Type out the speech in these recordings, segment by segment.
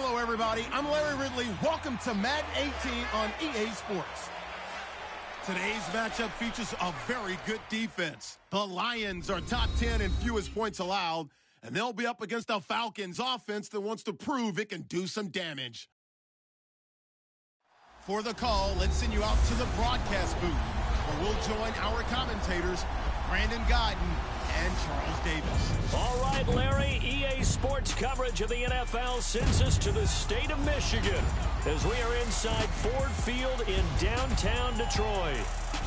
Hello, everybody. I'm Larry Ridley. Welcome to Madden 18 on EA Sports. Today's matchup features a very good defense. The Lions are top 10 in fewest points allowed, and they'll be up against the Falcons offense that wants to prove it can do some damage. For the call, let's send you out to the broadcast booth, where we'll join our commentators, Brandon Gaudin and Charles Davis. All right, Larry, EA Sports coverage of the NFL sends us to the state of Michigan as we are inside Ford Field in downtown Detroit.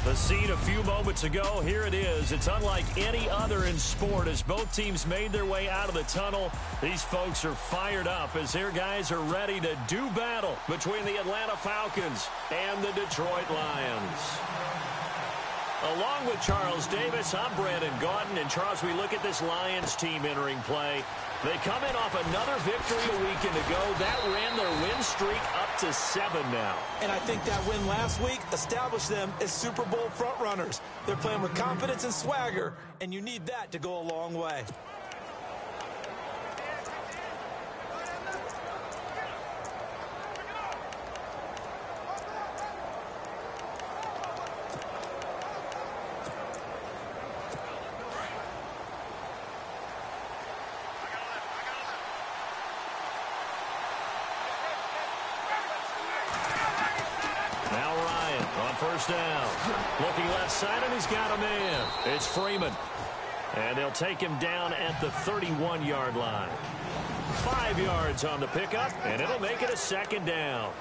The scene a few moments ago, here it is. It's unlike any other in sport as both teams made their way out of the tunnel. These folks are fired up as their guys are ready to do battle between the Atlanta Falcons and the Detroit Lions. Along with Charles Davis, I'm Brandon Gaudin. And Charles, we look at this Lions team entering play. They come in off another victory a weekend ago. That ran their win streak up to seven now. And I think that win last week established them as Super Bowl frontrunners. They're playing with confidence and swagger, and you need that to go a long way. First down. Looking left side, and he's got a man. It's Freeman. And they'll take him down at the 31-yard line. Five yards on the pickup, and it'll make it a second down.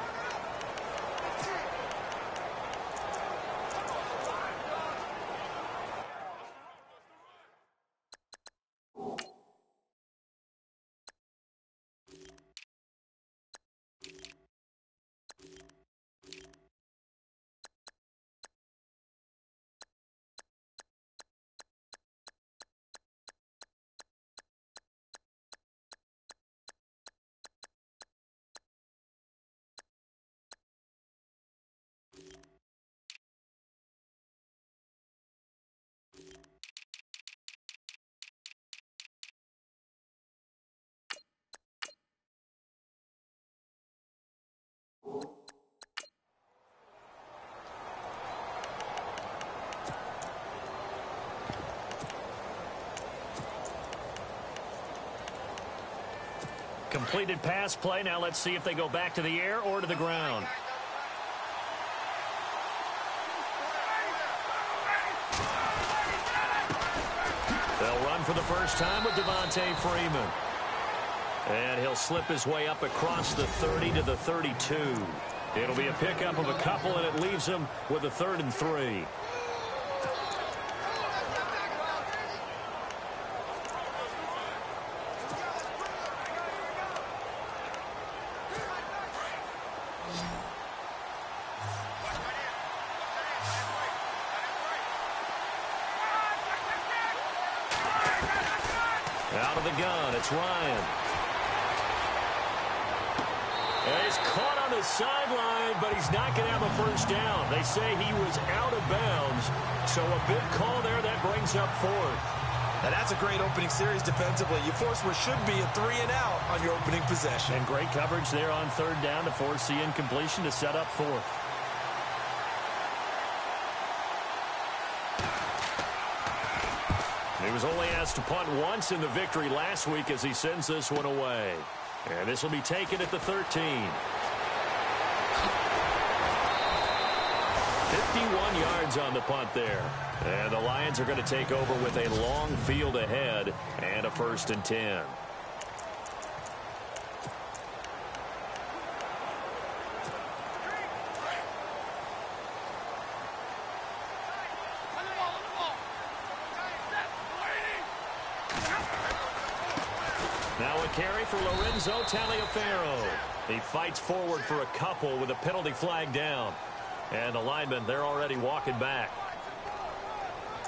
Completed pass play. Now let's see if they go back to the air or to the ground. They'll run for the first time with Devonta Freeman. And he'll slip his way up across the 30 to the 32. It'll be a pickup of a couple, and it leaves him with a third and three. Say he was out of bounds, so a big call there that brings up fourth. Now that's a great opening series defensively. You force what should be a three and out on your opening possession. And great coverage there on third down to force the incompletion to set up fourth. He was only asked to punt once in the victory last week as he sends this one away. And this will be taken at the 13. 51 yards on the punt there. And the Lions are going to take over with a long field ahead and a first and 10. Now a carry for Lorenzo Taliaferro. He fights forward for a couple with a penalty flag down. And the linemen, they're already walking back.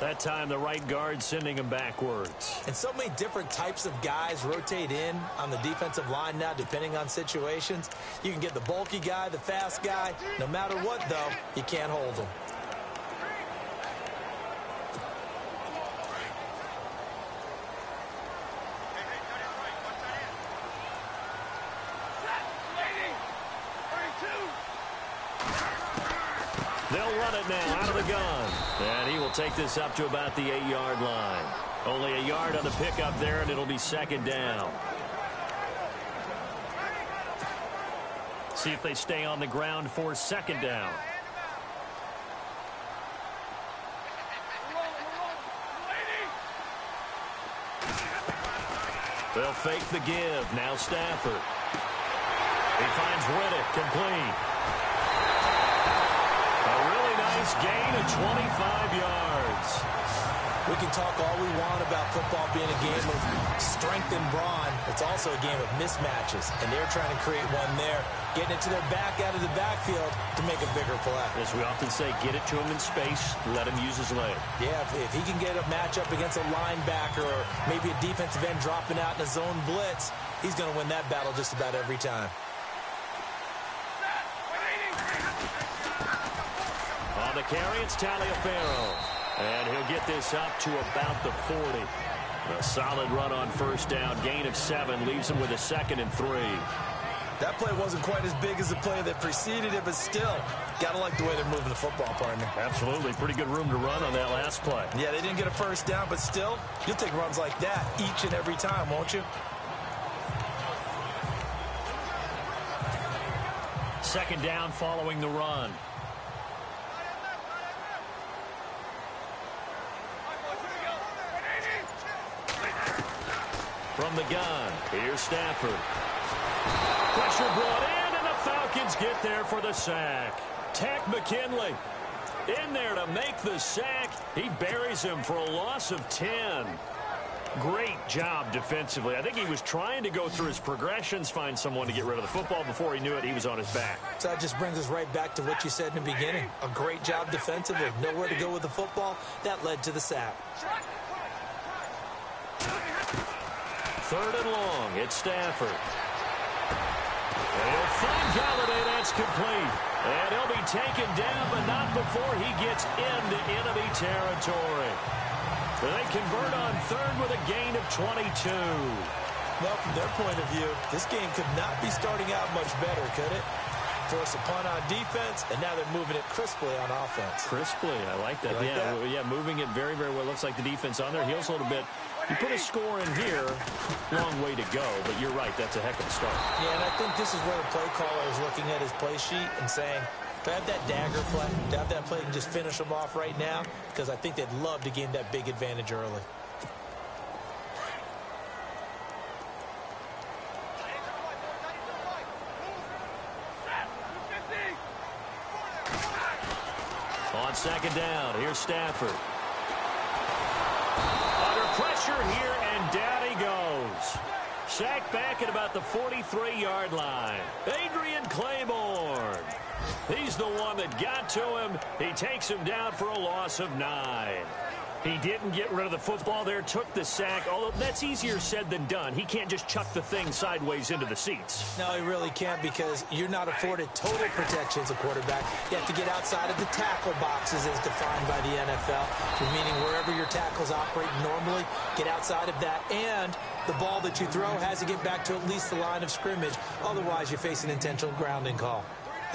That time, the right guard sending him backwards. And so many different types of guys rotate in on the defensive line now, depending on situations. You can get the bulky guy, the fast guy. No matter what, though, you can't hold them. run it now out of the gun. And he will take this up to about the eight-yard line. Only a yard on the pickup there, and it'll be second down. See if they stay on the ground for second down. They'll fake the give. Now Stafford. He finds Riddick complete. A really nice gain of 25 yards. We can talk all we want about football being a game of strength and brawn. It's also a game of mismatches, and they're trying to create one there, getting it to their back out of the backfield to make a bigger play. As we often say, get it to him in space, let him use his leg. Yeah, if, if he can get a matchup against a linebacker or maybe a defensive end dropping out in a zone blitz, he's going to win that battle just about every time. The carry, it's Taliaferro. And he'll get this up to about the 40. A solid run on first down. Gain of seven leaves him with a second and three. That play wasn't quite as big as the play that preceded it, but still, got to like the way they're moving the football, partner. Absolutely. Pretty good room to run on that last play. Yeah, they didn't get a first down, but still, you'll take runs like that each and every time, won't you? Second down following the run. From the gun. Here's Stafford. Pressure brought in, and the Falcons get there for the sack. Takk McKinley in there to make the sack. He buries him for a loss of 10. Great job defensively. I think he was trying to go through his progressions, find someone to get rid of the football. Before he knew it, he was on his back. So that just brings us right back to what you said in the beginning. A great job defensively. Nowhere to go with the football. That led to the sack. Third and long. It's Stafford. And he'll find Golladay. That's complete. And he'll be taken down, but not before he gets into enemy territory. They convert on third with a gain of 22. Well, from their point of view, this game could not be starting out much better, could it? Force a punt on defense, and now they're moving it crisply on offense. Crisply, I like that. Like yeah, that? yeah, moving it very, very well. Looks like the defense on their heels a little bit. You put a score in here, long way to go, but you're right, that's a heck of a start. Yeah, and I think this is where the play caller is looking at his play sheet and saying, to have that dagger play, to have that play and just finish them off right now, because I think they'd love to gain that big advantage early. On second down, here's Stafford. Pressure here, and down he goes. Sacked back at about the 43-yard line. Adrian Clayborn. He's the one that got to him. He takes him down for a loss of nine. He didn't get rid of the football there, took the sack, although that's easier said than done. He can't just chuck the thing sideways into the seats. No, he really can't because you're not afforded total protection as a quarterback. You have to get outside of the tackle boxes as defined by the NFL, meaning wherever your tackles operate normally, get outside of that. And the ball that you throw has to get back to at least the line of scrimmage. Otherwise, you face an intentional grounding call.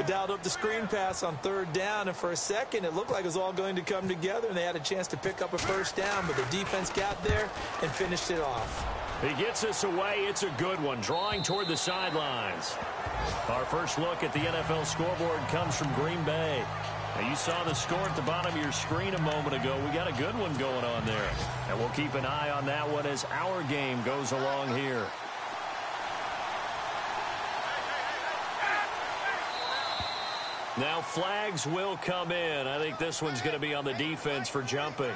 Dialed up the screen pass on third down, and for a second, it looked like it was all going to come together, and they had a chance to pick up a first down, but the defense got there and finished it off. He gets us away. It's a good one, drawing toward the sidelines. Our first look at the NFL scoreboard comes from Green Bay. Now, you saw the score at the bottom of your screen a moment ago. We got a good one going on there. And we'll keep an eye on that one as our game goes along here. Now flags will come in. I think this one's going to be on the defense for jumping.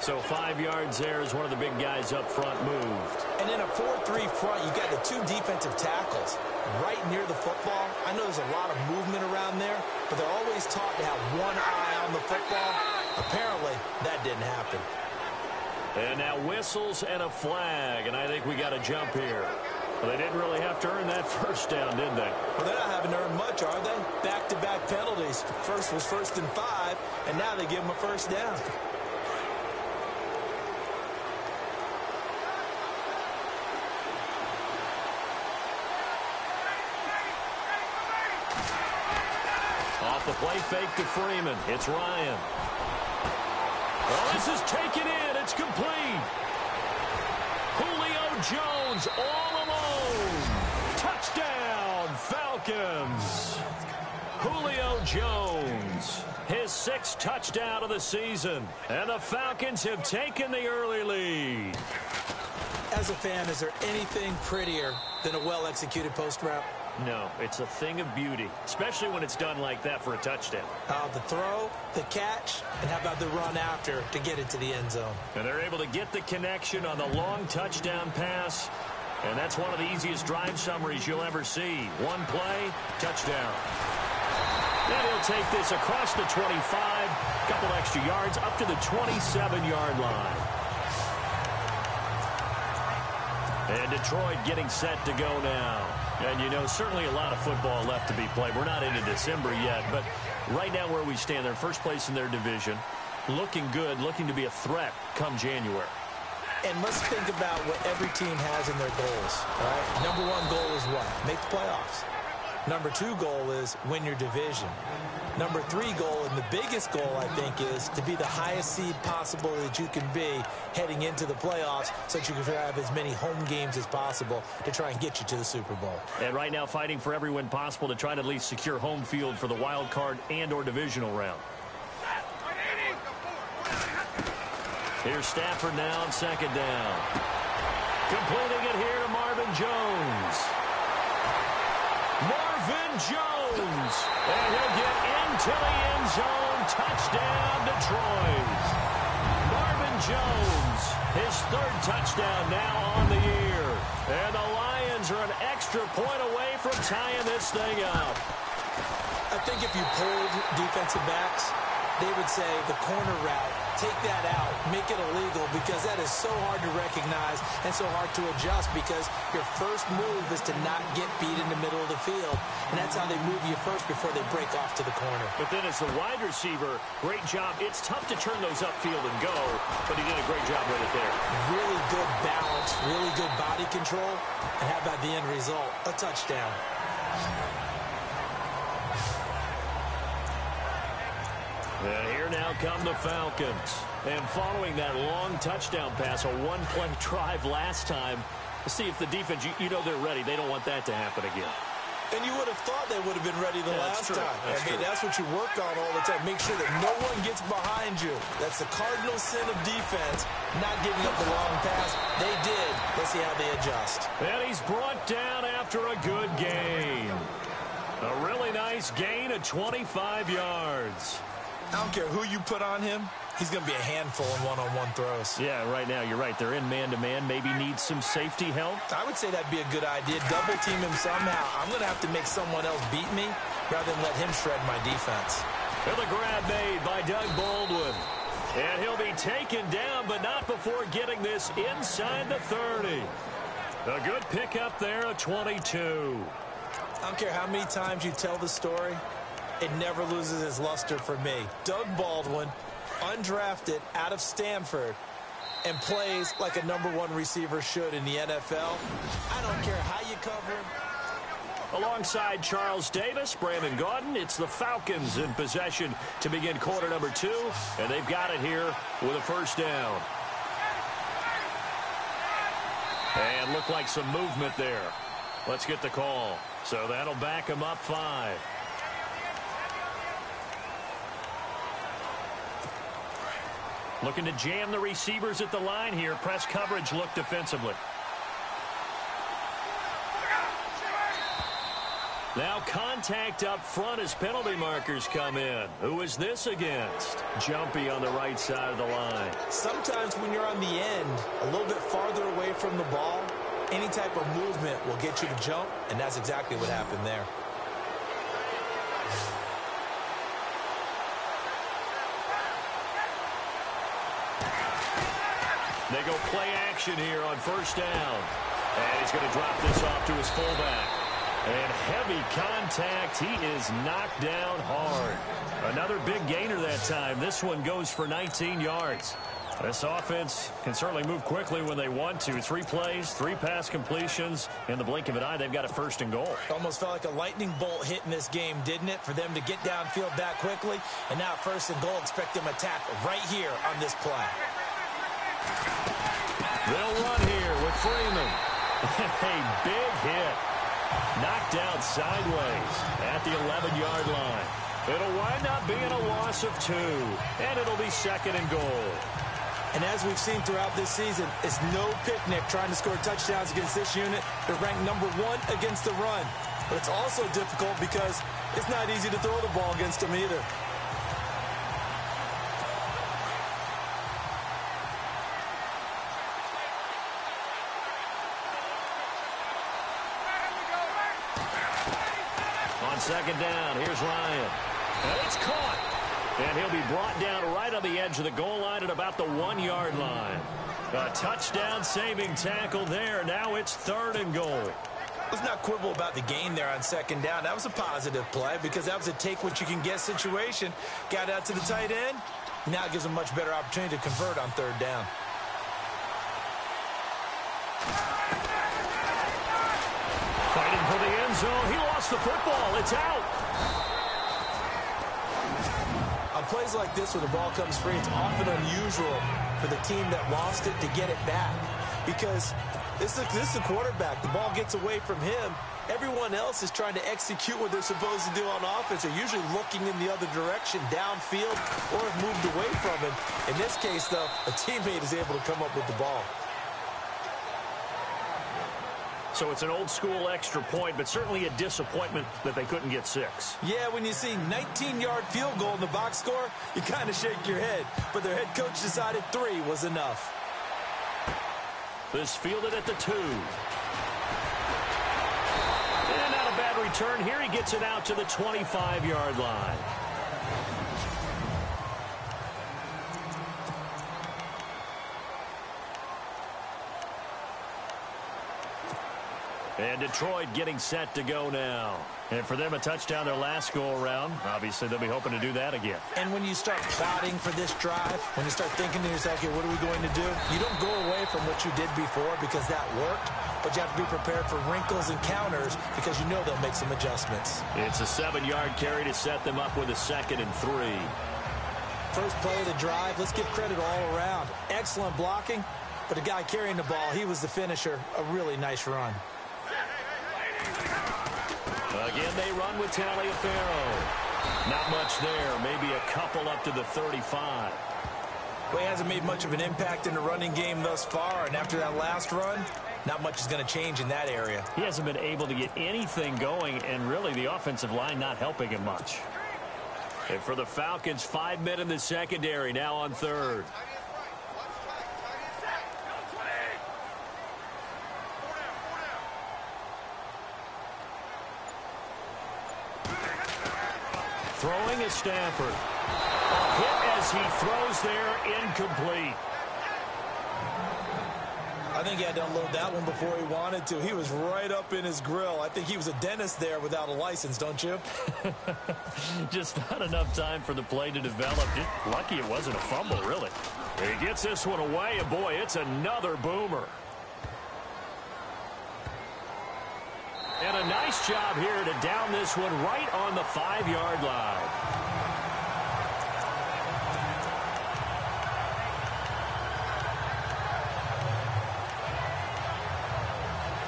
So five yards there is one of the big guys up front moved. And in a 4-3 front, you got the two defensive tackles right near the football. I know there's a lot of movement around there, but they're always taught to have one eye on the football. Apparently, that didn't happen. And now whistles and a flag, and I think we got a jump here. Well, they didn't really have to earn that first down, did they? Well, they're not having to earn much, are they? Back-to-back -back penalties. First was first and five, and now they give them a first down. Off the play fake to Freeman. It's Ryan. Well, this is taken in. It's complete. Jones all alone. Touchdown, Falcons. Julio Jones, his sixth touchdown of the season. And the Falcons have taken the early lead. As a fan, is there anything prettier than a well-executed post route? No, it's a thing of beauty, especially when it's done like that for a touchdown. Uh, the throw, the catch, and how about the run after to get it to the end zone? And they're able to get the connection on the long touchdown pass. And that's one of the easiest drive summaries you'll ever see. One play, touchdown. Then he'll take this across the 25, couple extra yards, up to the 27-yard line. And Detroit getting set to go now. And, you know, certainly a lot of football left to be played. We're not into December yet, but right now where we stand, they're first place in their division, looking good, looking to be a threat come January. And let's think about what every team has in their goals. All right? Number one goal is what? Make the playoffs. Number two goal is win your division. Number three goal, and the biggest goal, I think, is to be the highest seed possible that you can be heading into the playoffs so that you can have as many home games as possible to try and get you to the Super Bowl. And right now fighting for every win possible to try to at least secure home field for the wild card and or divisional round. Here's Stafford now on second down. Completing it here to Marvin Jones. Marvin Jones. And he'll get into the end zone. Touchdown, Detroit. Marvin Jones, his third touchdown now on the year. And the Lions are an extra point away from tying this thing up. I think if you pulled defensive backs, they would say the corner route, take that out, make it illegal because that is so hard to recognize and so hard to adjust because your first move is to not get beat in the middle of the field. And that's how they move you first before they break off to the corner. But then as the wide receiver, great job. It's tough to turn those upfield and go, but he did a great job with it there. Really good balance, really good body control. And how about the end result? A touchdown. And here now come the Falcons. And following that long touchdown pass, a one-play drive last time, see if the defense, you, you, know they're ready. They don't want that to happen again. And you would have thought they would have been ready the yeah, last time. That's I mean, true. that's what you work on all the time. Make sure that no one gets behind you. That's the cardinal sin of defense, not giving up the long pass. They did. Let's see how they adjust. And he's brought down after a good game. A really nice gain of 25 yards. I don't care who you put on him. He's going to be a handful in one-on-one -on -one throws. Yeah, right now, you're right. They're in man-to-man. -man. Maybe need some safety help. I would say that'd be a good idea. Double team him somehow. I'm going to have to make someone else beat me rather than let him shred my defense. And the grab made by Doug Baldwin. And he'll be taken down, but not before getting this inside the 30. A good pickup there, a 22. I don't care how many times you tell the story, it never loses its luster for me. Doug Baldwin, undrafted out of Stanford, and plays like a number one receiver should in the NFL. I don't care how you cover him. Alongside Charles Davis, Brandon Gaudin, it's the Falcons in possession to begin quarter number two, and they've got it here with a first down. And look like some movement there. Let's get the call. So that'll back them up five. Looking to jam the receivers at the line here. Press coverage look defensively. Now contact up front as penalty markers come in. Who is this against? Jumpy on the right side of the line. Sometimes when you're on the end, a little bit farther away from the ball, any type of movement will get you to jump, and that's exactly what happened there. They go play action here on first down. And he's going to drop this off to his fullback. And heavy contact. He is knocked down hard. Another big gainer that time. This one goes for 19 yards. This offense can certainly move quickly when they want to. Three plays, three pass completions. In the blink of an eye, they've got a first and goal. Almost felt like a lightning bolt hit in this game, didn't it? For them to get downfield that quickly. And now first and goal, expect them to attack right here on this play. They'll run here with Freeman. a big hit. Knocked out sideways at the 11-yard line. It'll wind up being a loss of two, and it'll be second and goal. And as we've seen throughout this season, it's no picnic trying to score touchdowns against this unit. They're ranked number one against the run. But it's also difficult because it's not easy to throw the ball against them either. Second down, here's Ryan. And it's caught. And he'll be brought down right on the edge of the goal line at about the one-yard line. A touchdown saving tackle there. Now it's third and goal. Let's not quibble about the gain there on second down. That was a positive play because that was a take-what-you-can-get situation. Got out to the tight end. Now it gives a much better opportunity to convert on third down. Zone. He lost the football. It's out On plays like this where the ball comes free, it's often unusual for the team that lost it to get it back. Because this is, this is a quarterback. The ball gets away from him. Everyone else is trying to execute what they're supposed to do on offense. They're usually looking in the other direction, downfield, or have moved away from him. In this case, though, a teammate is able to come up with the ball. So it's an old school extra point, but certainly a disappointment that they couldn't get six. Yeah, when you see 19-yard field goal in the box score, you kind of shake your head. But their head coach decided three was enough. This fielded at the two. And not a bad return. Here he gets it out to the 25-yard line. And Detroit getting set to go now. And for them, a touchdown their last go-around. Obviously, they'll be hoping to do that again. And when you start plotting for this drive, when you start thinking to yourself, okay, what are we going to do? You don't go away from what you did before because that worked, but you have to be prepared for wrinkles and counters because you know they'll make some adjustments. It's a seven-yard carry to set them up with a second and three. First play of the drive, let's give credit all around. Excellent blocking, but the guy carrying the ball, he was the finisher. A really nice run. Again, they run with Taliaferro. Not much there. Maybe a couple up to the 35. Well, he hasn't made much of an impact in the running game thus far, and after that last run, not much is going to change in that area. He hasn't been able to get anything going, and really the offensive line not helping him much. And for the Falcons, five men in the secondary, now on third. Throwing is Stafford. A hit as he throws there, incomplete. I think he had to unload that one before he wanted to. He was right up in his grill. I think he was a dentist there without a license, don't you? Just not enough time for the play to develop. Just lucky it wasn't a fumble, really. He gets this one away, and boy, it's another boomer. And a nice job here to down this one right on the five-yard line.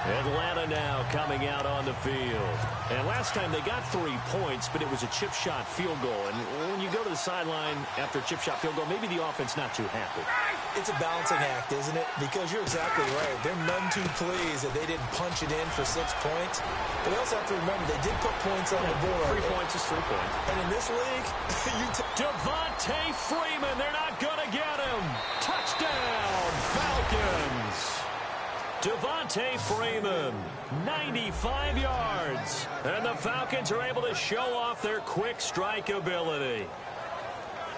Atlanta now coming out on the field. And last time they got three points, but it was a chip shot field goal. And when you go to the sideline after a chip shot field goal, maybe the offense not too happy. It's a balancing act, isn't it? Because you're exactly right. They're none too pleased that they didn't punch it in for six points. But they also have to remember they did put points on the board. Three points is three points. And in this league, you Devonta Freeman, they're not going to get him. Touchdown, Falcons. Devonta Freeman, 95 yards. And the Falcons are able to show off their quick strike ability.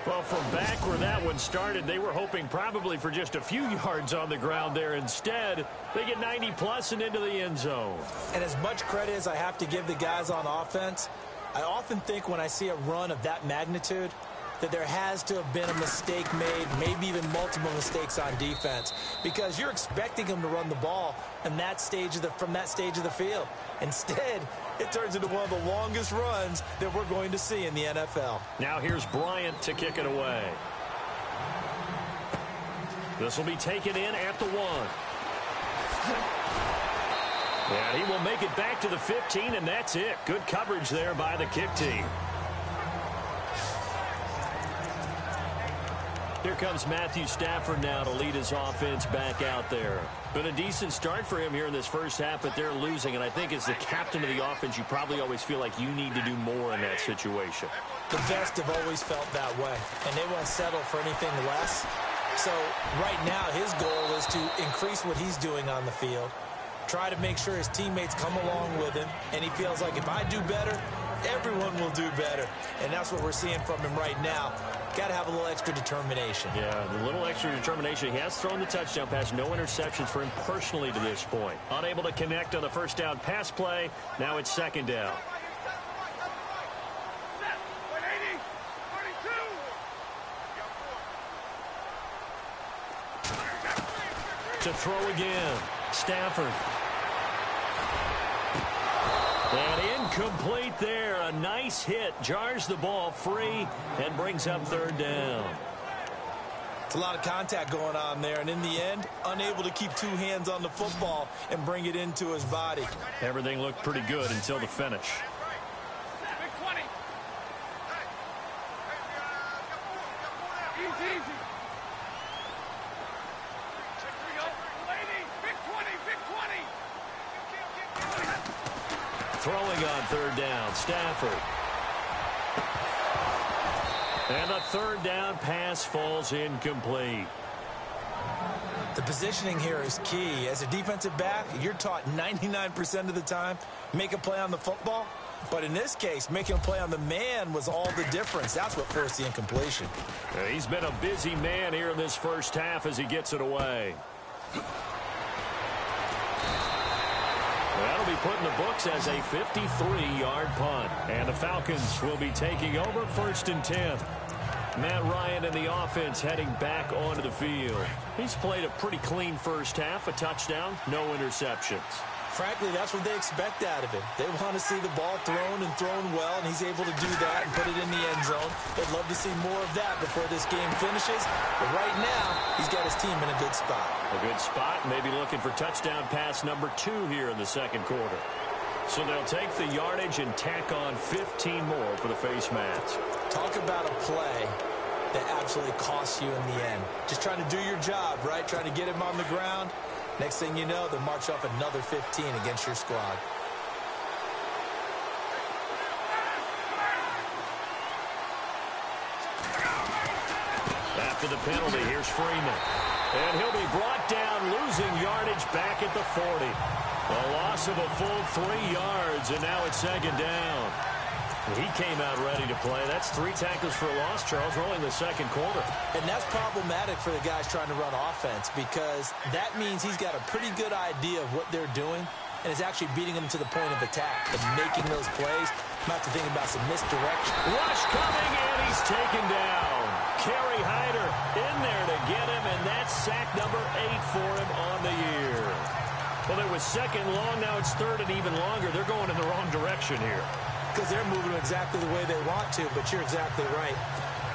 Well, from back where that one started, they were hoping probably for just a few yards on the ground there. Instead, they get 90 plus and into the end zone. And as much credit as I have to give the guys on offense, I often think when I see a run of that magnitude, that there has to have been a mistake made, maybe even multiple mistakes on defense, because you're expecting them to run the ball in that stage of the, from that stage of the field. Instead, it turns into one of the longest runs that we're going to see in the NFL. Now here's Bryant to kick it away. This will be taken in at the one. And he will make it back to the 15, and that's it. Good coverage there by the kick team. Here comes Matthew Stafford now to lead his offense back out there. Been a decent start for him here in this first half, but they're losing. And I think as the captain of the offense, you probably always feel like you need to do more in that situation. The best have always felt that way, and they won't settle for anything less. So right now, his goal is to increase what he's doing on the field, try to make sure his teammates come along with him, and he feels like if I do better, everyone will do better. And that's what we're seeing from him right now. Got to have a little extra determination. Yeah, a little extra determination. He has thrown the touchdown pass. No interceptions for him personally to this point. Unable to connect on the first down pass play. Now it's second down. To throw again. Stafford. Incomplete there. A nice hit. Jars the ball free and brings up third down. It's a lot of contact going on there, and in the end, unable to keep two hands on the football and bring it into his body. Everything looked pretty good until the finish. Throwing on third down, Stafford. And the third down pass falls incomplete. The positioning here is key. As a defensive back, you're taught 99% of the time, make a play on the football. But in this case, making a play on the man was all the difference. That's what forced the incompletion. He's been a busy man here in this first half as he gets it away. That'll be put in the books as a 53-yard punt. And the Falcons will be taking over first and 10. Matt Ryan and the offense heading back onto the field. He's played a pretty clean first half, a touchdown, no interceptions. Frankly, that's what they expect out of him. They want to see the ball thrown and thrown well, and he's able to do that and put it in the end zone. They'd love to see more of that before this game finishes. But right now, he's got his team in a good spot. A good spot, maybe looking for touchdown pass number two here in the second quarter. So they'll take the yardage and tack on 15 more for the face mask. Talk about a play that absolutely costs you in the end. Just trying to do your job, right? Trying to get him on the ground. Next thing you know, they'll march off another 15 against your squad. After the penalty, here's Freeman. And he'll be brought down, losing yardage back at the 40. A loss of a full three yards, and now it's second down. He came out ready to play. That's three tackles for a loss, Charles, rolling the second quarter. And that's problematic for the guys trying to run offense because that means he's got a pretty good idea of what they're doing and is actually beating them to the point of attack and making those plays. Not to think about some misdirection. Rush coming, and he's taken down. Kerry Hyder in there to get him, and that's sack number eight for him on the year. Well, it was second long. Now it's third and even longer. They're going in the wrong direction here. Because they're moving exactly the way they want to, but you're exactly right.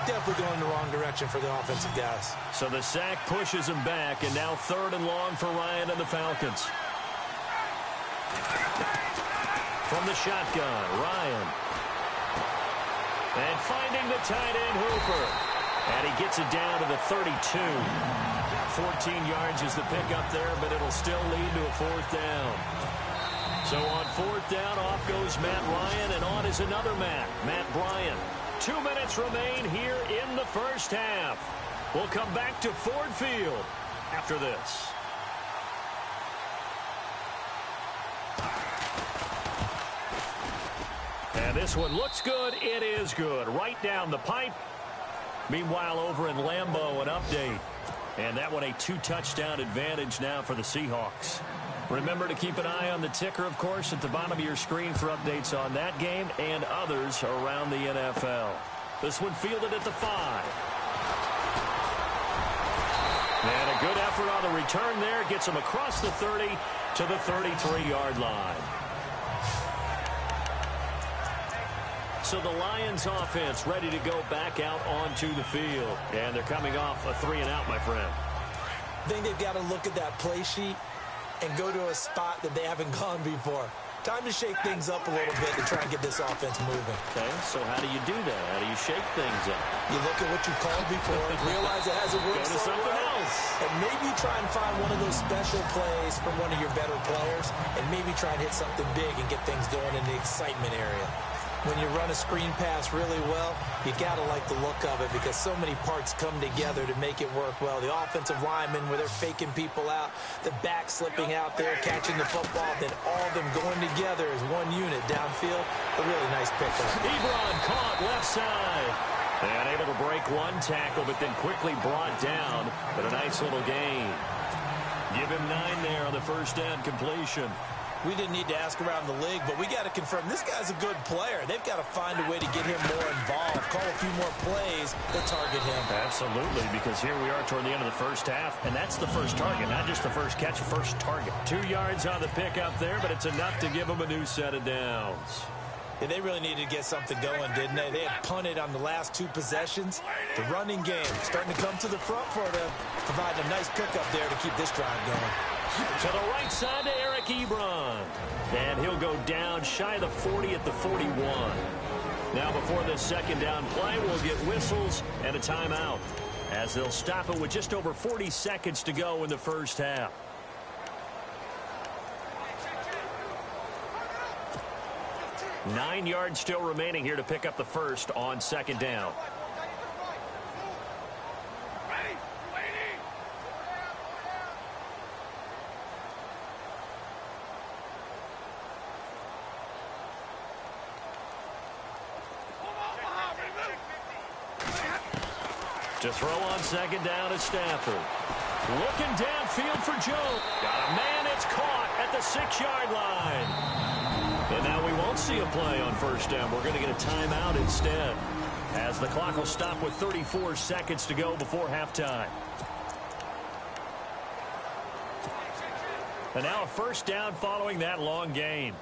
Definitely going in the wrong direction for the offensive guys. So the sack pushes him back, and now third and long for Ryan and the Falcons. From the shotgun, Ryan. And finding the tight end, Hooper. And he gets it down to the 32. 14 yards is the pickup there, but it'll still lead to a fourth down. So on fourth down, off goes Matt Ryan, and on is another Matt, Matt Bryant. Two minutes remain here in the first half. We'll come back to Ford Field after this. And this one looks good. It is good. Right down the pipe. Meanwhile, over in Lambeau, an update. And that one a two-touchdown advantage now for the Seahawks. Remember to keep an eye on the ticker, of course, at the bottom of your screen for updates on that game and others around the NFL. This one fielded at the five. And a good effort on the return there. Gets him across the 30 to the 33-yard line. So the Lions offense ready to go back out onto the field. And they're coming off a three and out, my friend. I think they've got to look at that play sheet and go to a spot that they haven't gone before. Time to shake things up a little bit to try and get this offense moving. Okay, so how do you do that? How do you shake things up? You look at what you called before, realize it hasn't worked Go to so something well, else. and maybe try and find one of those special plays from one of your better players, and maybe try and hit something big and get things going in the excitement area. When you run a screen pass really well, you got to like the look of it because so many parts come together to make it work well. The offensive linemen, where they're faking people out, the back slipping out there, catching the football, then all of them going together as one unit downfield. A really nice pickup. Ebron caught left side. And able to break one tackle, but then quickly brought down. But a nice little gain. Give him nine there on the first down completion. We didn't need to ask around the league, but we got to confirm this guy's a good player. They've got to find a way to get him more involved, call a few more plays that target him. Absolutely, because here we are toward the end of the first half, and that's the first target, not just the first catch, first target. Two yards on the pickup there, but it's enough to give them a new set of downs. Yeah, they really needed to get something going, didn't they? They had punted on the last two possessions. The running game starting to come to the front for them, providing a nice pickup there to keep this drive going. To the right side to Eric Ebron. And he'll go down shy of the 40 at the 41. Now before this second down play, we'll get whistles and a timeout. As they'll stop it with just over 40 seconds to go in the first half. Nine yards still remaining here to pick up the first on second down. To throw on second down is Stafford. Looking downfield for Joe. Got a man, it's caught at the six-yard line. And now we won't see a play on first down. We're going to get a timeout instead. As the clock will stop with 34 seconds to go before halftime. And now a first down following that long game.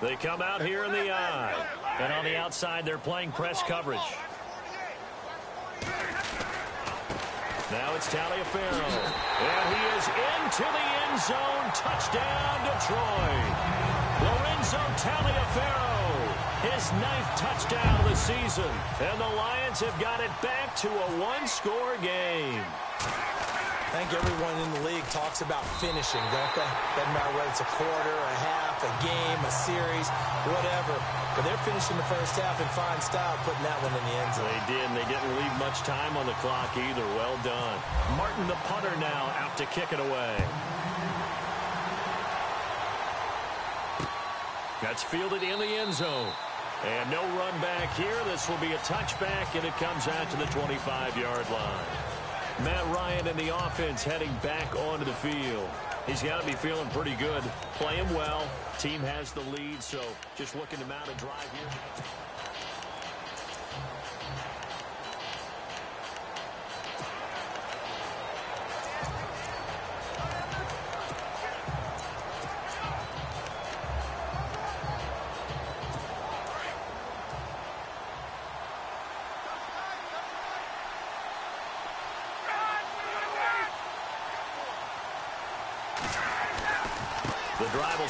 They come out here in the eye. And on the outside, they're playing press coverage. Now it's Taliaferro. And he is into the end zone. Touchdown, Detroit. Lorenzo Taliaferro. His ninth touchdown of the season. And the Lions have got it back to a one-score game. I think everyone in the league talks about finishing, don't they? Doesn't matter whether it's a quarter, a half, a game, a series, whatever. But they're finishing the first half in fine style, putting that one in the end zone. They did, and they didn't leave much time on the clock either. Well done. Martin, the punter, now out to kick it away. That's fielded in the end zone. And no run back here. This will be a touchback, and it comes out to the 25-yard line. Matt Ryan and the offense heading back onto the field. He's got to be feeling pretty good. Playing well. Team has the lead, so just looking to mount a drive here.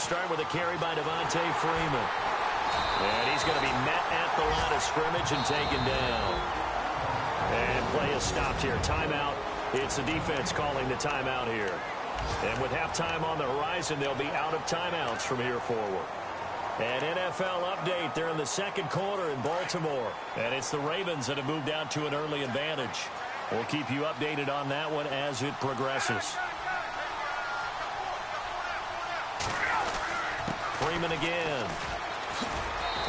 Start with a carry by Devonta Freeman. And he's going to be met at the line of scrimmage and taken down. And play is stopped here. Timeout. It's the defense calling the timeout here. And with halftime on the horizon, they'll be out of timeouts from here forward. An NFL update. They're in the second quarter in Baltimore. And it's the Ravens that have moved out to an early advantage. We'll keep you updated on that one as it progresses. Freeman again.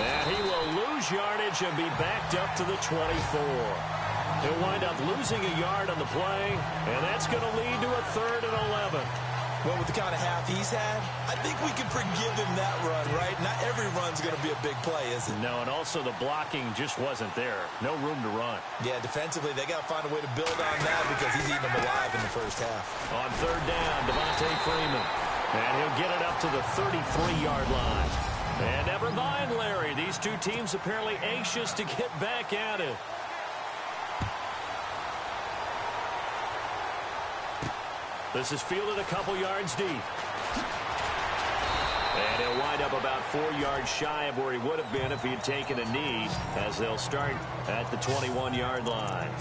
And he will lose yardage and be backed up to the 24. He'll wind up losing a yard on the play, and that's going to lead to a third and 11. Well, with the kind of half he's had, I think we can forgive him that run, right? Not every run's going to be a big play, is it? No, and also the blocking just wasn't there. No room to run. Yeah, defensively, they got to find a way to build on that because he's eating them alive in the first half. On third down, Devonta Freeman. And he'll get it up to the 33-yard line. And never mind, Larry. These two teams apparently anxious to get back at it. This is fielded a couple yards deep. And he'll wind up about four yards shy of where he would have been if he had taken a knee as they'll start at the 21-yard line.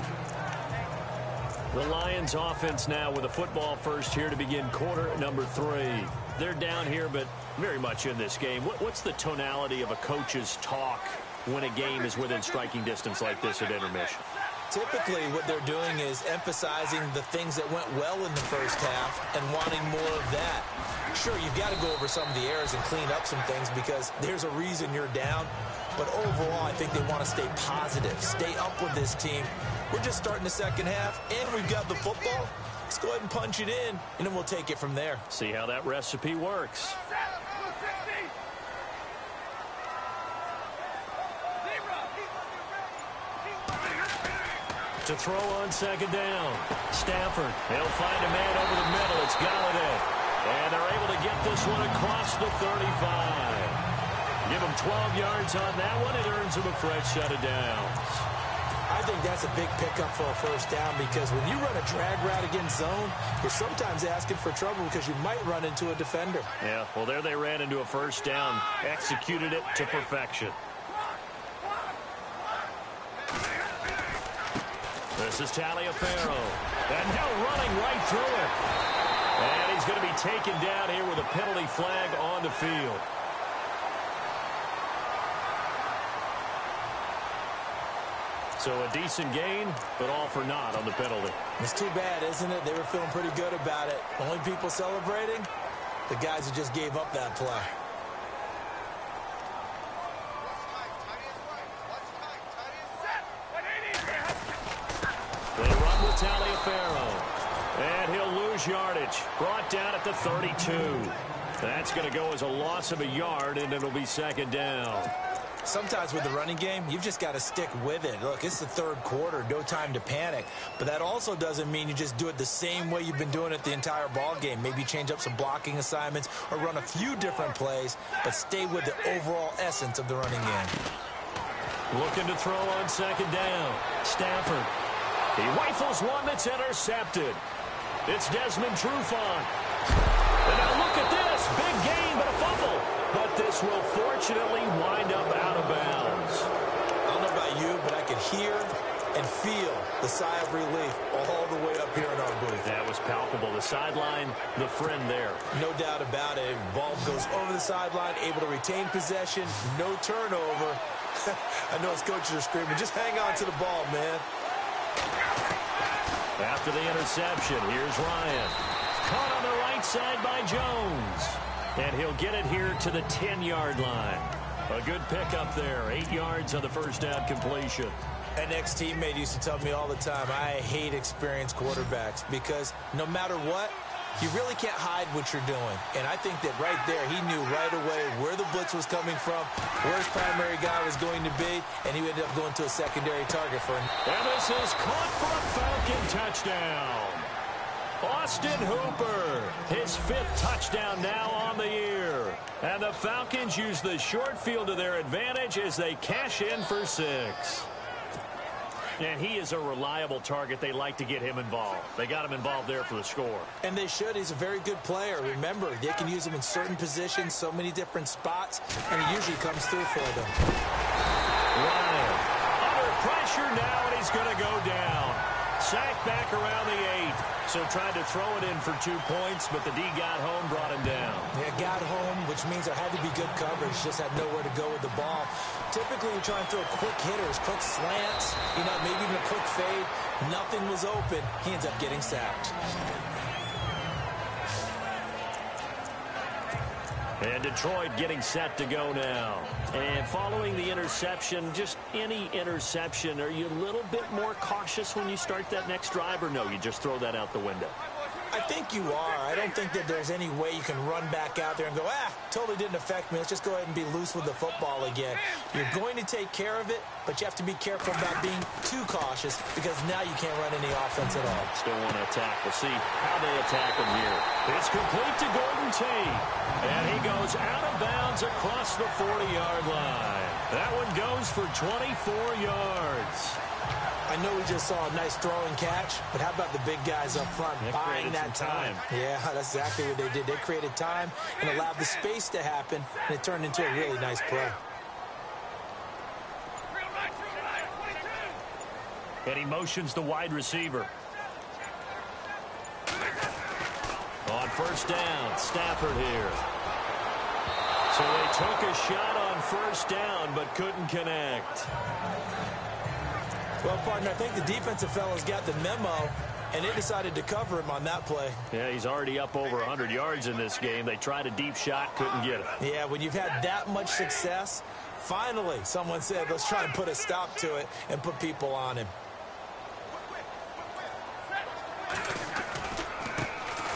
The Lions offense now with a football first here to begin quarter number three. They're down here, but very much in this game. what's the tonality of a coach's talk when a game is within striking distance like this at intermission? Typically, what they're doing is emphasizing the things that went well in the first half and wanting more of that. Sure, you've got to go over some of the errors and clean up some things because there's a reason you're down. But overall, I think they want to stay positive, stay up with this team. We're just starting the second half, and we've got the football. Let's go ahead and punch it in, and then we'll take it from there. See how that recipe works. to throw on second down. Stafford, they'll find a man over the middle. It's Golladay. And they're able to get this one across the 35. Give him 12 yards on that one. It earns him a fresh set of downs. I think that's a big pickup for a first down because when you run a drag route against zone, you're sometimes asking for trouble because you might run into a defender. Yeah, well, there they ran into a first down, executed it to perfection. This is Taliaferro. And now running right through it. And he's going to be taken down here with a penalty flag on the field. So a decent gain, but all for naught on the penalty. It's too bad, isn't it? They were feeling pretty good about it. Only people celebrating? The guys who just gave up that play. They run with Taliaferro. And he'll lose yardage. Brought down at the 32. That's going to go as a loss of a yard, and it'll be second down. Sometimes with the running game, you've just got to stick with it. Look, it's the third quarter, no time to panic. But that also doesn't mean you just do it the same way you've been doing it the entire ball game. Maybe change up some blocking assignments or run a few different plays, but stay with the overall essence of the running game. Looking to throw on second down. Stafford he rifles one that's intercepted. It's Desmond Trufant. And now look at this. Big gain, but a fumble. This will fortunately wind up out of bounds. I don't know about you, but I could hear and feel the sigh of relief all the way up here in our booth. That was palpable. The sideline, the friend there. No doubt about it. Ball goes over the sideline, able to retain possession, no turnover. I know his coaches are screaming, just hang on to the ball, man. After the interception, here's Ryan. Caught on the right side by Jones. And he'll get it here to the 10-yard line. A good pickup there. Eight yards on the first down completion. An ex-teammate used to tell me all the time, I hate experienced quarterbacks because no matter what, you really can't hide what you're doing. And I think that right there, he knew right away where the blitz was coming from, where his primary guy was going to be, and he ended up going to a secondary target for him. And this is caught for a Falcon touchdown. Austin Hooper, his fifth touchdown now on the year. And the Falcons use the short field to their advantage as they cash in for six. And he is a reliable target. They like to get him involved. They got him involved there for the score. And they should. He's a very good player. Remember, they can use him in certain positions, so many different spots, and he usually comes through for them. Under pressure now, and he's going to go down. Sacked back around the eight. So tried to throw it in for two points, but the D got home, brought him down. Yeah, got home, which means there had to be good coverage. Just had nowhere to go with the ball. Typically, you try and throw quick hitters, quick slants, you know, maybe even a quick fade. Nothing was open. He ends up getting sacked. And Detroit getting set to go now. And following the interception, just any interception, are you a little bit more cautious when you start that next drive or no? You just throw that out the window? I think you are. I don't think that there's any way you can run back out there and go, ah, totally didn't affect me. Let's just go ahead and be loose with the football again. You're going to take care of it, but you have to be careful about being too cautious because now you can't run any offense at all. Still want to attack. We'll see how they attack him here. It's complete to Golden Tate. And he goes out of bounds across the 40-yard line. That one goes for 24 yards. I know we just saw a nice throw and catch, but how about the big guys up front They buying that time? time. Yeah, that's exactly what they did. They created time and allowed the space to happen, and it turned into a really nice play. And he motions the wide receiver. On first down, Stafford here. So they took a shot on first down, but couldn't connect. Well, partner, I think the defensive fellows got the memo, and they decided to cover him on that play. Yeah, he's already up over 100 yards in this game. They tried a deep shot, couldn't get it. Yeah, when you've had that much success, finally someone said, let's try and put a stop to it and put people on him.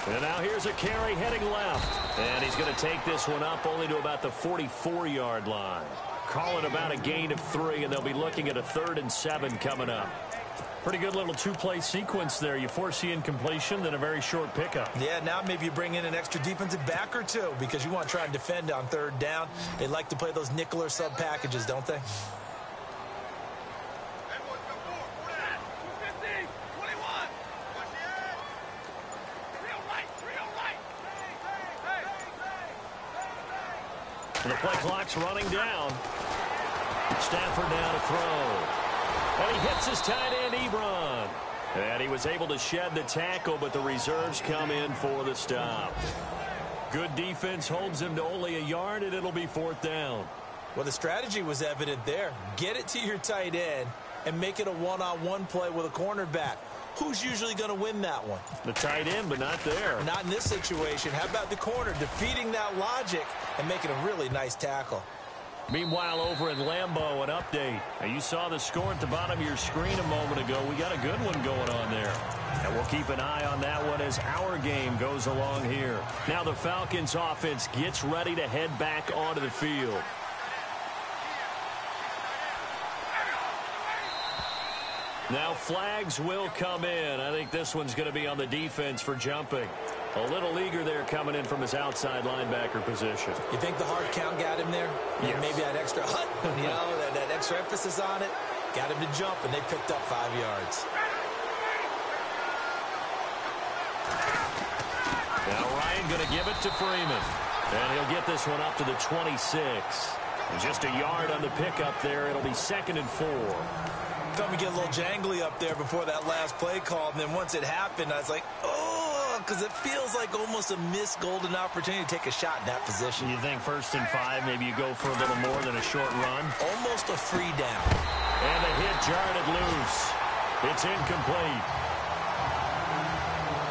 And now here's a carry heading left. And he's going to take this one up only to about the 44-yard line. Call it about a gain of three, and they'll be looking at a third and seven coming up. Pretty good little two-play sequence there. You foresee incompletion, then a very short pickup. Yeah, now maybe you bring in an extra defensive back or two because you want to try and defend on third down. They like to play those nickel or sub packages, don't they? And the play clock's running down. Stafford now to throw. And he hits his tight end, Ebron. And he was able to shed the tackle, but the reserves come in for the stop. Good defense holds him to only a yard, and it'll be fourth down. Well, the strategy was evident there. Get it to your tight end and make it a one-on-one -on -one play with a cornerback. Who's usually going to win that one? The tight end, but not there. Not in this situation. How about the corner defeating that logic and making a really nice tackle? Meanwhile, over in Lambeau, an update. Now, you saw the score at the bottom of your screen a moment ago. We got a good one going on there. And we'll keep an eye on that one as our game goes along here. Now the Falcons offense gets ready to head back onto the field. Now flags will come in. I think this one's going to be on the defense for jumping. A little eager there coming in from his outside linebacker position. You think the hard count got him there? Yes. Maybe that extra hut, you know, that, that extra emphasis on it, got him to jump, and they picked up five yards. Now Ryan going to give it to Freeman. And he'll get this one up to the 26. Just a yard on the pickup there. It'll be second and four. Felt me get a little jangly up there before that last play call, and then once it happened, I was like, oh, because it feels like almost a missed golden opportunity to take a shot in that position. You think first and five, maybe you go for a little more than a short run? Almost a free down. And a hit jarred it loose. It's incomplete.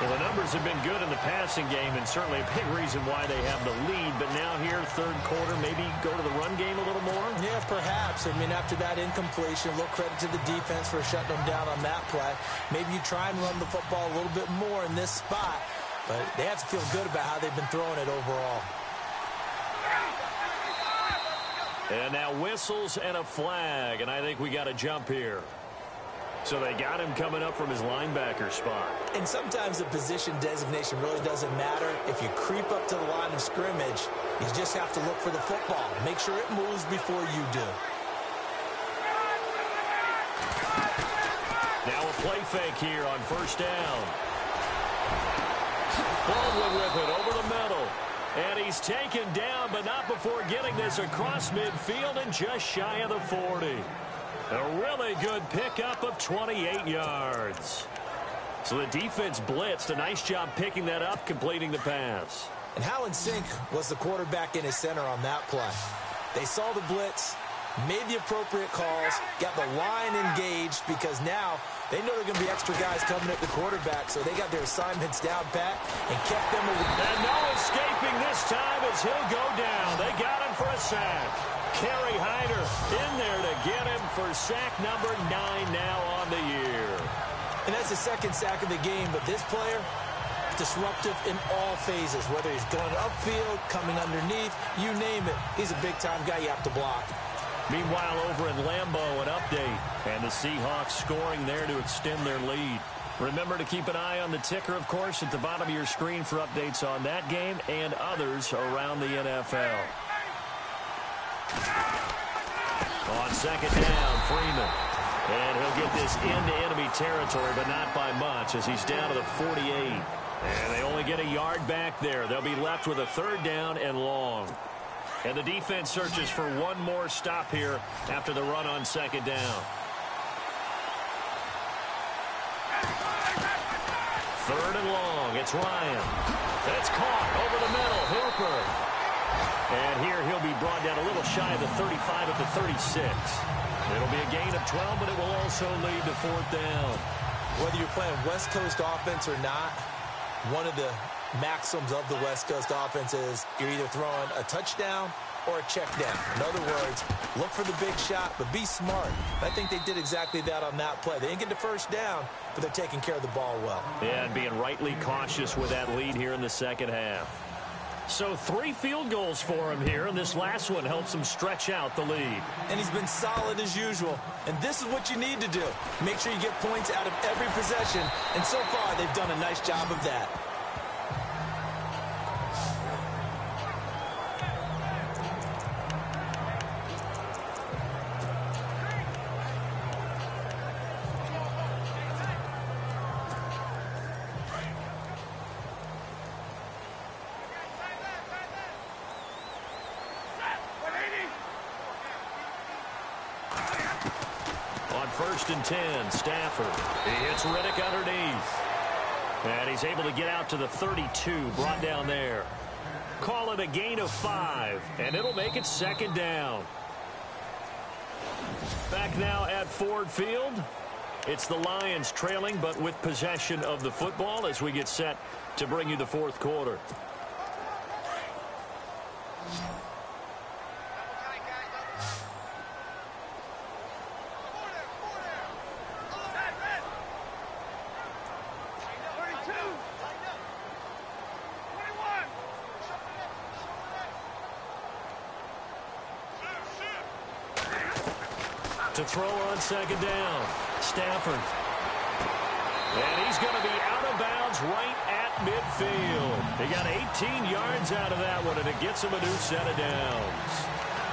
Well, the numbers have been good in the passing game, and certainly a big reason why they have the lead. But now here, third quarter, maybe go to the run game a little more? Yeah, perhaps. I mean, after that incompletion, a little credit to the defense for shutting them down on that play. Maybe you try and run the football a little bit more in this spot, but they have to feel good about how they've been throwing it overall. And now whistles and a flag, and I think we got a jump here. So they got him coming up from his linebacker spot. And sometimes the position designation really doesn't matter. If you creep up to the line of scrimmage, you just have to look for the football. Make sure it moves before you do. Now a play fake here on first down. Baldwin with it over the middle. And he's taken down, but not before getting this across midfield and just shy of the 40. A really good pickup of 28 yards. So the defense blitzed. A nice job picking that up, completing the pass. And how in sync was the quarterback in his center on that play? They saw the blitz, made the appropriate calls, got the line engaged because now they know there are going to be extra guys coming at the quarterback, so they got their assignments down pat and kept them away. And no escaping this time as he'll go down. They got him for a sack. Kerry Hyder in there to get him for sack number nine now on the year. And that's the second sack of the game, but this player, disruptive in all phases, whether he's going upfield, coming underneath, you name it. He's a big-time guy you have to block. Meanwhile, over in Lambeau, an update. And the Seahawks scoring there to extend their lead. Remember to keep an eye on the ticker, of course, at the bottom of your screen for updates on that game and others around the NFL. On second down, Freeman. And he'll get this into enemy territory, but not by much as he's down to the 48. And they only get a yard back there. They'll be left with a third down and long. And the defense searches for one more stop here after the run on second down. Third and long. It's Ryan. That's caught over the middle. Hooper. And here he'll be brought down a little shy of the 35 at the 36. It'll be a gain of 12, but it will also lead to fourth down. Whether you're playing West Coast offense or not, one of the maxims of the West Coast offense is you're either throwing a touchdown or a check down. In other words, look for the big shot, but be smart. I think they did exactly that on that play. They didn't get the first down, but they're taking care of the ball well. Yeah, and being rightly cautious with that lead here in the second half. So three field goals for him here, and this last one helps him stretch out the lead. And he's been solid as usual. And this is what you need to do. Make sure you get points out of every possession. And so far, they've done a nice job of that. First and 10, Stafford. He hits Riddick underneath. And he's able to get out to the 32, brought down there. Call it a gain of five, and it'll make it second down. Back now at Ford Field. It's the Lions trailing, but with possession of the football as we get set to bring you the fourth quarter. to throw on second down. Stafford. And he's going to be out of bounds right at midfield. He got 18 yards out of that one, and it gets him a new set of downs.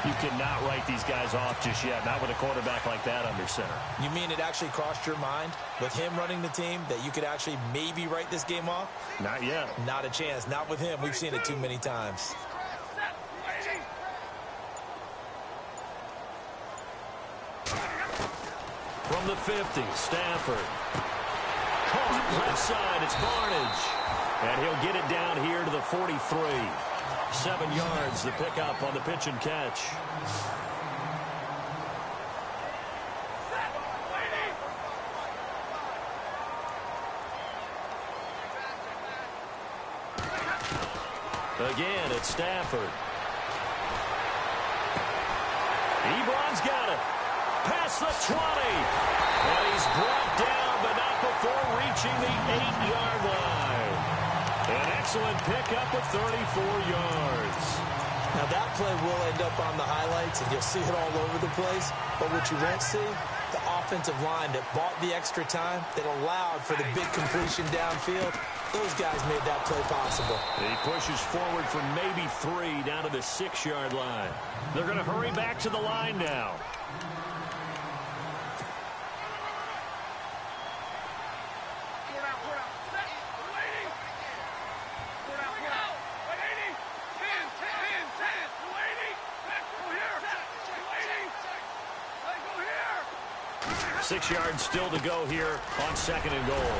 You cannot write these guys off just yet, not with a quarterback like that under center. You mean it actually crossed your mind with him running the team that you could actually maybe write this game off? Not yet. Not a chance. Not with him. We've seen it too many times. From the 50, Stafford. Caught left side, it's Barnidge. And he'll get it down here to the 43. Seven yards, the pickup on the pitch and catch. Again, it's Stafford. Ebron's got it past the 20. And he's brought down, but not before reaching the 8-yard line. An excellent pickup of 34 yards. Now that play will end up on the highlights, and you'll see it all over the place. But what you won't see, the offensive line that bought the extra time, that allowed for the big completion downfield, those guys made that play possible. He pushes forward for maybe three down to the six-yard line. They're going to hurry back to the line now. Six yards still to go here on second and goal.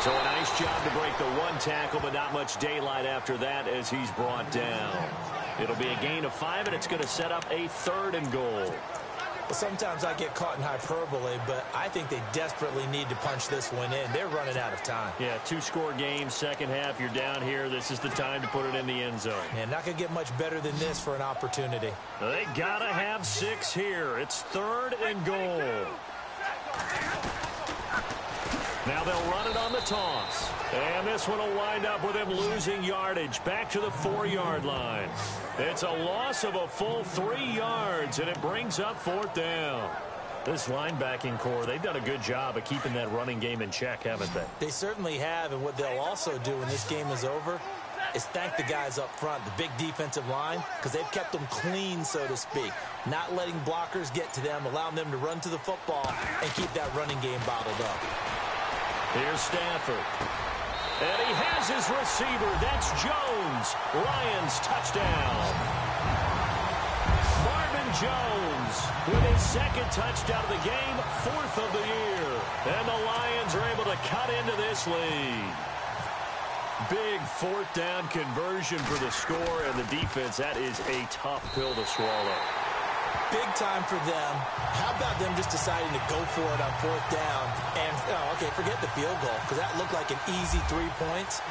So a nice job to break the one tackle, but not much daylight after that as he's brought down. It'll be a gain of five, and it's going to set up a third and goal. Sometimes I get caught in hyperbole, but I think they desperately need to punch this one in. They're running out of time. Yeah, two-score game, second half. You're down here. This is the time to put it in the end zone. And not going to get much better than this for an opportunity. They got to have six here. It's third and goal. Now they'll run it on the toss. And this one will wind up with him losing yardage back to the four-yard line. It's a loss of a full three yards, and it brings up fourth down. This linebacking core, they've done a good job of keeping that running game in check, haven't they? They certainly have, and what they'll also do when this game is over is thank the guys up front, the big defensive line, because they've kept them clean, so to speak. Not letting blockers get to them, allowing them to run to the football and keep that running game bottled up. Here's Stafford. And he has his receiver. That's Jones. Lions touchdown. Marvin Jones with his second touchdown of the game, fourth of the year. And the Lions are able to cut into this lead. Big fourth down conversion for the score and the defense. That is a tough pill to swallow. Big time for them. How about them just deciding to go for it on fourth down? And, oh, okay, forget the field goal, because that looked like an easy three points.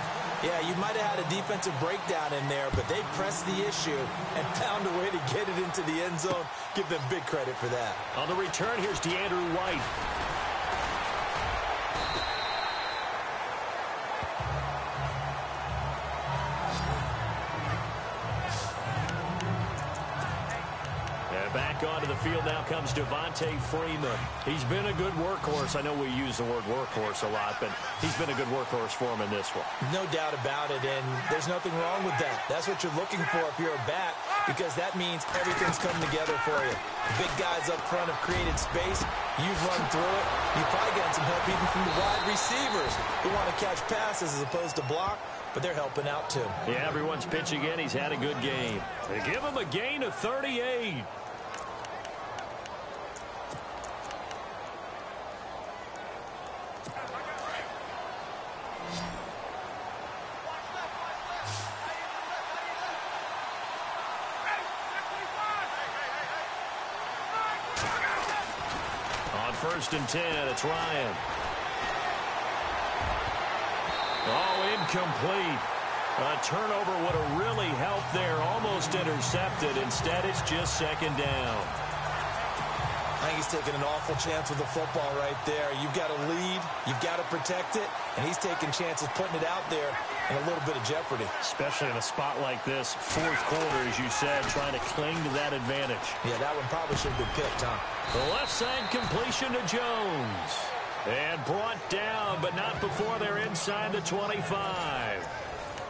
Yeah, you might have had a defensive breakdown in there, but they pressed the issue and found a way to get it into the end zone. Give them big credit for that. On the return, here's DeAndrew White. Comes Devonta Freeman. He's been a good workhorse. I know we use the word workhorse a lot, but he's been a good workhorse for him in this one. No doubt about it, and there's nothing wrong with that. That's what you're looking for if you're a back, because that means everything's coming together for you. Big guys up front have created space. You've run through it. You've probably gotten some help even from the wide receivers who want to catch passes as opposed to block but they're helping out too. Yeah, everyone's pitching in. He's had a good game. They give him a gain of 38. First and 10. It's Ryan. Oh, incomplete. A turnover would have really helped there. Almost intercepted. Instead, it's just second down. I think he's taking an awful chance with the football right there. You've got to lead. You've got to protect it. And he's taking chances putting it out there in a little bit of jeopardy. Especially in a spot like this, fourth quarter, as you said, trying to cling to that advantage. Yeah, that one probably should have been picked, huh? The left side completion to Jones. And brought down, but not before they're inside the 25.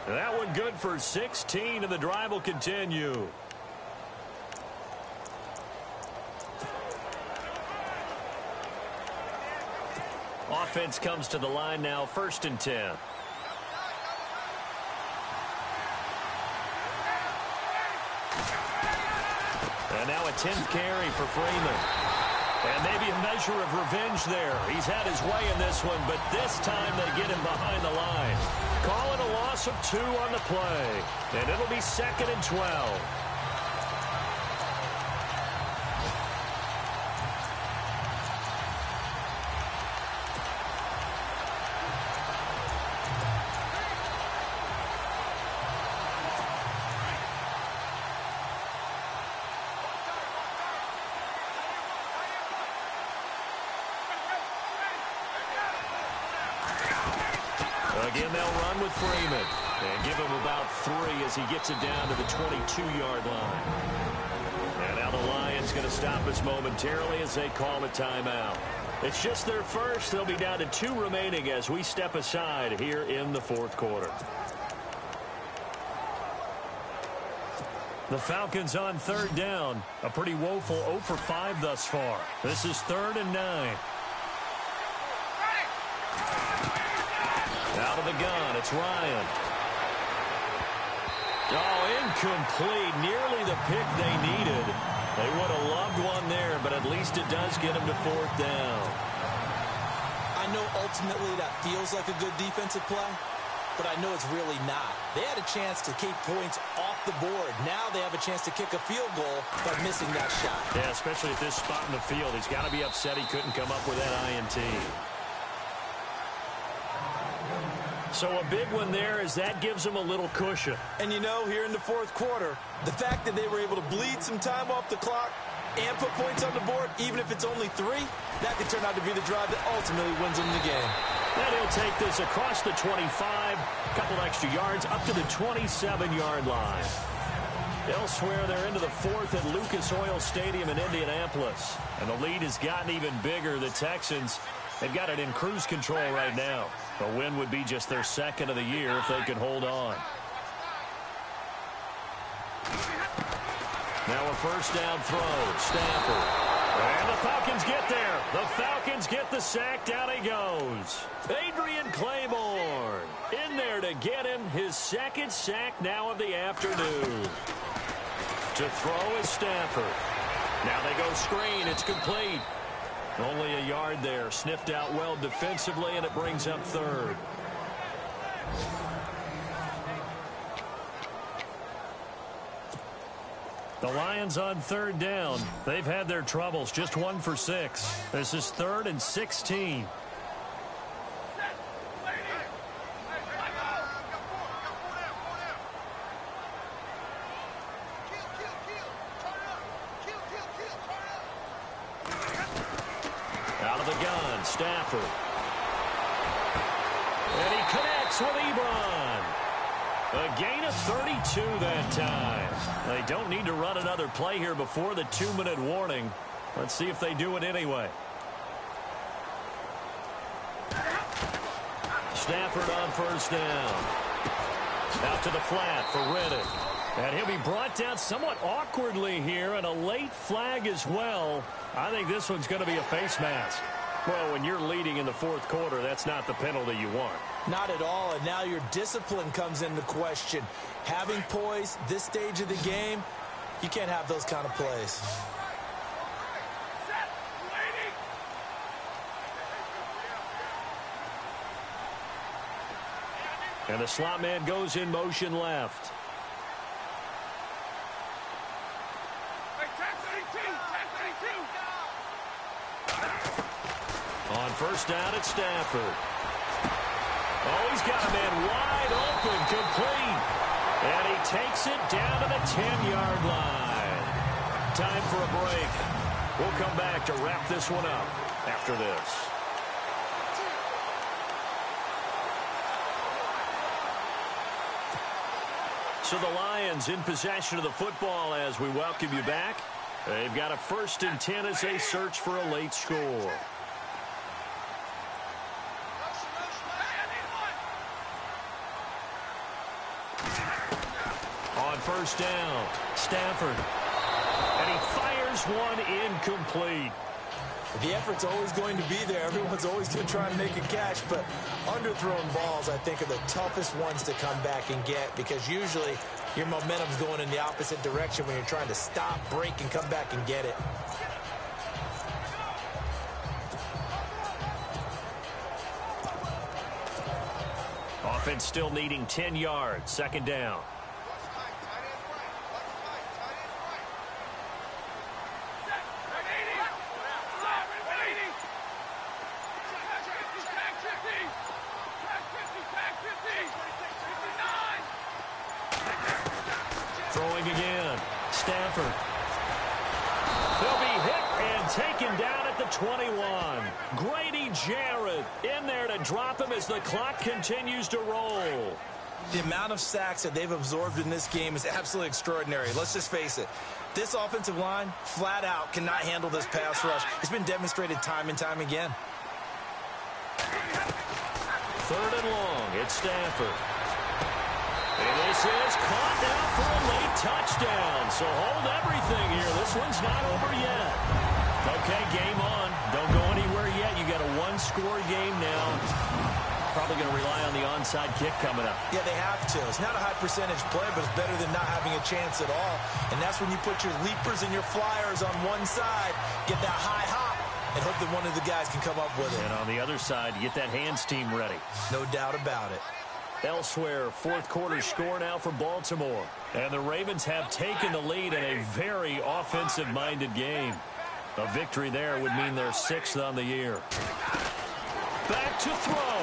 That one good for 16, and the drive will continue. Offense comes to the line now, first and 10. And now a 10th carry for Freeman. And maybe a measure of revenge there. He's had his way in this one, but this time they get him behind the line. Call it a loss of two on the play. And it'll be second and 12. As he gets it down to the 22-yard line. And now the Lions going to stop us momentarily as they call a timeout. It's just their first. They'll be down to two remaining as we step aside here in the fourth quarter. The Falcons on third down. A pretty woeful 0 for 5 thus far. This is third and nine. Out of the gun, it's Ryan. Oh, incomplete. Nearly the pick they needed. They would have loved one there, but at least it does get them to fourth down. I know ultimately that feels like a good defensive play, but I know it's really not. They had a chance to keep points off the board. Now they have a chance to kick a field goal by missing that shot. Yeah, especially at this spot in the field. He's got to be upset he couldn't come up with that INT. So a big one there as that gives them a little cushion. And you know, here in the fourth quarter, the fact that they were able to bleed some time off the clock and put points on the board, even if it's only three, that could turn out to be the drive that ultimately wins them the game. And he'll take this across the 25, a couple extra yards, up to the 27-yard line. Elsewhere, they're into the fourth at Lucas Oil Stadium in Indianapolis. And the lead has gotten even bigger. The Texans, they've got it in cruise control right now. A win would be just their second of the year if they could hold on. Now a first down throw. Stafford. And the Falcons get there. The Falcons get the sack. Down he goes. Adrian Clayborn in there to get him his second sack now of the afternoon. To throw is Stafford. Now they go screen. It's complete. Only a yard there. Sniffed out well defensively, and it brings up third. The Lions on third down. They've had their troubles. Just one for six. This is third and 16. Stafford. And he connects with Ebron. A gain of 32 that time. They don't need to run another play here before the two-minute warning. Let's see if they do it anyway. Stafford on first down. Out to the flat for Riddick. And he'll be brought down somewhat awkwardly here, and a late flag as well. I think this one's going to be a face mask. Well, when you're leading in the fourth quarter, that's not the penalty you want. Not at all, and now your discipline comes into question. Having poise this stage of the game, you can't have those kind of plays. And the slot man goes in motion left. First down at Stafford. Oh, he's got a man wide open, complete. And he takes it down to the 10-yard line. Time for a break. We'll come back to wrap this one up after this. So the Lions in possession of the football as we welcome you back. They've got a first and 10 as they search for a late score. First down. Stafford. And he fires one incomplete. The effort's always going to be there. Everyone's always going to try and make a catch, but underthrown balls, I think, are the toughest ones to come back and get because usually your momentum's going in the opposite direction when you're trying to stop, break, and come back and get it. Offense still needing 10 yards. Second down. The clock continues to roll. The amount of sacks that they've absorbed in this game is absolutely extraordinary. Let's just face it. This offensive line, flat out, cannot handle this pass rush. It's been demonstrated time and time again. Third and long. It's Stafford. And this is caught now for a late touchdown. So hold everything here. This one's not over yet. Okay, game on. Don't go anywhere yet. You got a one-score game now probably going to rely on the onside kick coming up. Yeah, they have to. It's not a high percentage play, but it's better than not having a chance at all. And that's when you put your leapers and your flyers on one side, get that high hop, and hope that one of the guys can come up with it. And on the other side, get that hands team ready. No doubt about it. Elsewhere, fourth quarter score now for Baltimore. And the Ravens have taken the lead in a very offensive-minded game. A victory there would mean they're sixth on the year. Back to throw.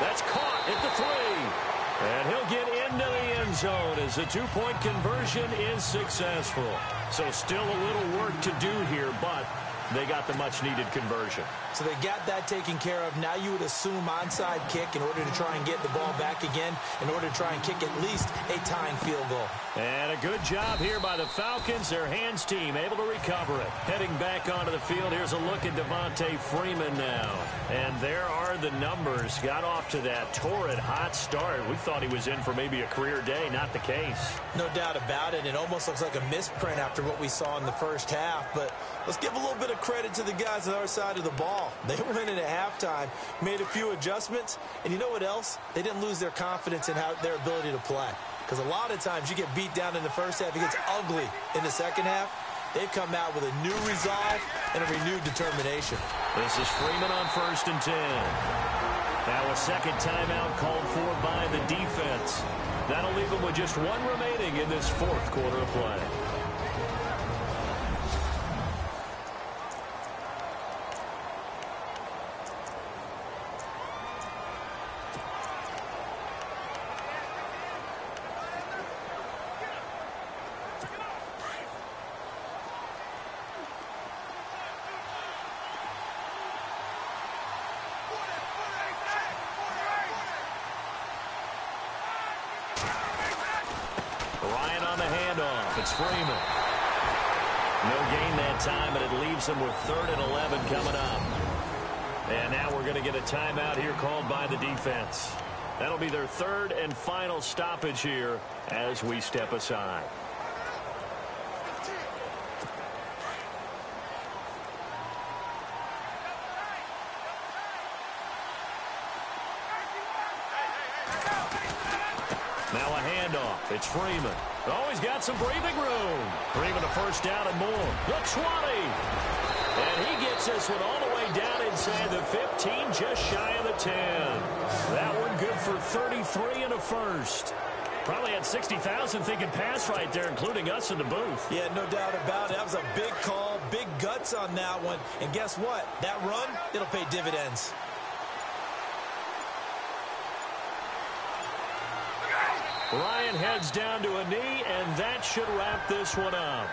That's caught at the three. And he'll get into the end zone as the two-point conversion is successful. So still a little work to do here, but they got the much-needed conversion. So they got that taken care of. Now you would assume onside kick in order to try and get the ball back again, in order to try and kick at least a tying field goal. And a good job here by the Falcons. Their hands team able to recover it. Heading back onto the field, here's a look at Devonta Freeman now. And there are the numbers. Got off to that torrid hot start. We thought he was in for maybe a career day. Not the case. No doubt about it. It almost looks like a misprint after what we saw in the first half. But let's give a little bit of credit to the guys on our side of the ball. They went in at halftime, made a few adjustments, and you know what else? They didn't lose their confidence in how, their ability to play. Because a lot of times you get beat down in the first half, it gets ugly in the second half. They've come out with a new resolve and a renewed determination. This is Freeman on first and 10. Now a second timeout called for by the defense. That'll leave them with just one remaining in this fourth quarter of play. Ryan on the handoff. It's Freeman. No gain that time, but it leaves them with third and 11 coming up. And now we're going to get a timeout here called by the defense. That'll be their third and final stoppage here as we step aside. Now a handoff. It's Freeman. Oh, he's got some breathing room. Freeman a first down and more. The 20. And he gets this one all the way down inside the 15, just shy of the 10. That one good for 33 and a first. Probably had 60,000 thinking pass right there, including us in the booth. Yeah, no doubt about it. That was a big call, big guts on that one. And guess what? That run, it'll pay dividends. Ryan heads down to a knee, and that should wrap this one up.